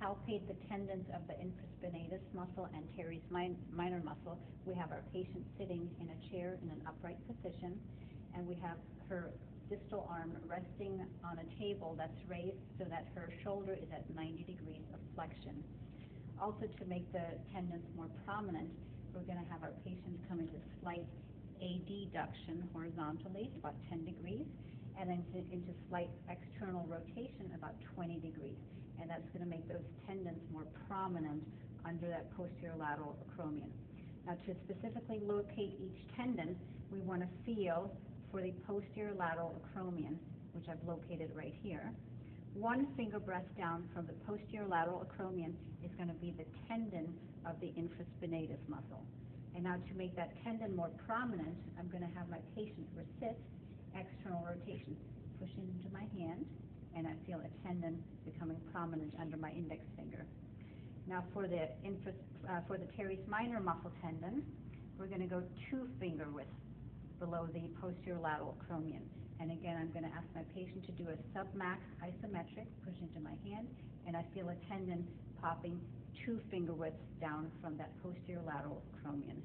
palpate the tendons of the infraspinatus muscle and teres minor muscle, we have our patient sitting in a chair in an upright position, and we have her distal arm resting on a table that's raised so that her shoulder is at 90 degrees of flexion. Also, to make the tendons more prominent, we're going to have our patient come into slight adduction horizontally, about 10 degrees, and then into slight external rotation, about 20 degrees. And that's going to make those tendons more prominent under that posterior lateral acromion. Now, to specifically locate each tendon, we want to feel for the posterior lateral acromion, which I've located right here. One finger breath down from the posterior lateral acromion is going to be the tendon of the infraspinatus muscle. And now to make that tendon more prominent, I'm going to have my patient resist external rotation, push into my hand, and I feel a tendon becoming prominent under my index finger. Now for the, uh, for the teres minor muscle tendon, we're going to go two finger width below the posterior lateral acromion. And again, I'm going to ask my patient to do a submax isometric, push into my hand, and I feel a tendon popping two finger widths down from that posterior lateral acromion.